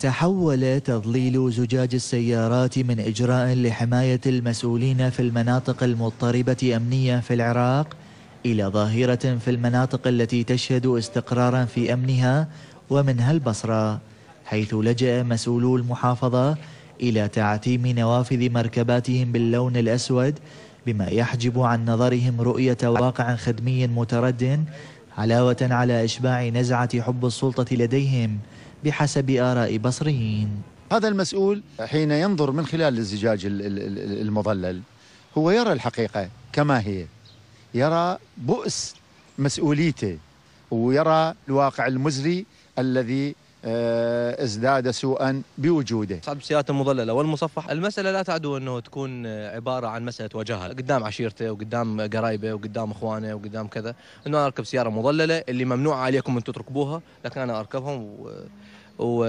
تحول تضليل زجاج السيارات من إجراء لحماية المسؤولين في المناطق المضطربة أمنيا في العراق إلى ظاهرة في المناطق التي تشهد استقرارا في أمنها ومنها البصرة حيث لجأ مسؤولو المحافظة إلى تعتيم نوافذ مركباتهم باللون الأسود بما يحجب عن نظرهم رؤية واقع خدمي مترد علاوة على إشباع نزعة حب السلطة لديهم. بحسب آراء بصريين هذا المسؤول حين ينظر من خلال الزجاج المظلل هو يرى الحقيقة كما هي. يرى بؤس مسؤوليته ويرى الواقع المزري الذي ازداد سوءا بوجوده. صعب السيارات المظلله والمصفح. المسألة لا تعدو أنه تكون عبارة عن مسألة وجاهه قدام عشيرته وقدام قرايبه وقدام إخوانه وقدام كذا. أنه أنا أركب سيارة مظلله اللي ممنوع عليكم أن تركبوها لكن أنا أركبهم و... و...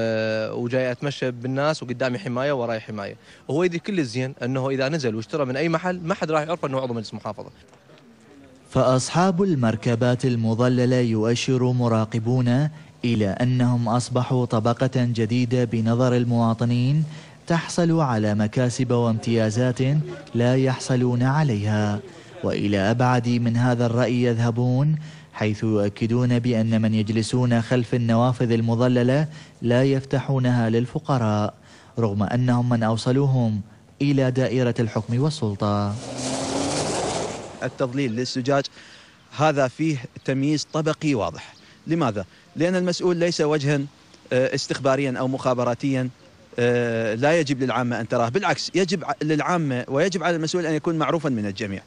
وجاي أتمشى بالناس وقدامي حماية وراي حماية. وهو يدري كل الزين أنه إذا نزل واشترى من أي محل ما حد راح يعرف أنه عضو مجلس محافظه فأصحاب المركبات المظللة يؤشر مراقبون إلى أنهم أصبحوا طبقة جديدة بنظر المواطنين تحصل على مكاسب وامتيازات لا يحصلون عليها. وإلى أبعد من هذا الرأي يذهبون حيث يؤكدون بأن من يجلسون خلف النوافذ المظللة لا يفتحونها للفقراء رغم أنهم من أوصلوهم إلى دائرة الحكم والسلطة. التضليل للزجاج هذا فيه تمييز طبقي واضح. لماذا؟ لأن المسؤول ليس وجها آه، استخباريا أو مخابراتيا آه، لا يجب للعامة أن تراه. بالعكس يجب للعامة ويجب على المسؤول أن يكون معروفا من الجميع.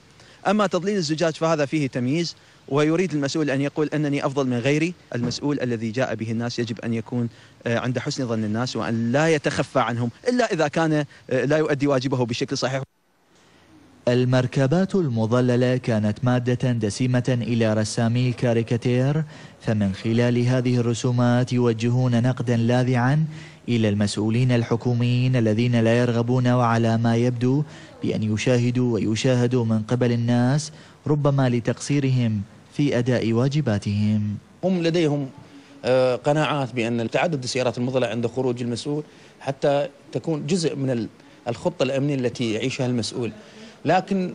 أما تضليل الزجاج فهذا فيه تمييز ويريد المسؤول أن يقول أنني أفضل من غيري. المسؤول الذي جاء به الناس يجب أن يكون آه، عند حسن ظن الناس وأن لا يتخفى عنهم إلا إذا كان لا يؤدي واجبه بشكل صحيح. المركبات المظللة كانت مادة دسيمة إلى رسامي الكاريكاتير فمن خلال هذه الرسومات يوجهون نقدا لاذعا إلى المسؤولين الحكوميين الذين لا يرغبون وعلى ما يبدو بأن يشاهدوا ويشاهدوا من قبل الناس ربما لتقصيرهم في أداء واجباتهم. هم لديهم آه، قناعات بأن تعدد السيارات المظلة عند خروج المسؤول حتى تكون جزء من الخطة الأمنية التي يعيشها المسؤول. لكن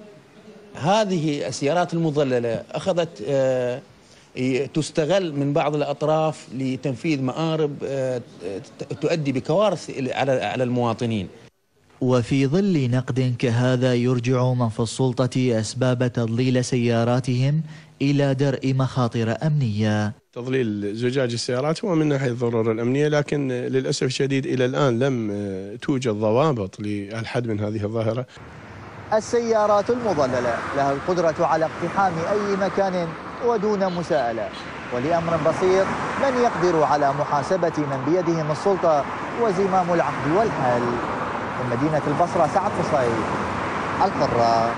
هذه السيارات المظللة أخذت آه، تستغل من بعض الأطراف لتنفيذ مآرب آه، تؤدي بكوارث على المواطنين. وفي ظل نقد كهذا يرجع من في السلطة أسباب تضليل سياراتهم إلى درء مخاطر أمنية. تضليل زجاج السيارات هو من ناحية الضرورة الأمنية لكن للأسف الشديد إلى الآن لم آه، توجد ضوابط للحد من هذه الظاهرة. السيارات المظللة لها القدرة على اقتحام أي مكان ودون مساءلة. ولأمر بسيط من يقدر على محاسبة من بيدهم السلطة وزمام العقد والحل. من مدينة البصرة سعد فصيل القرة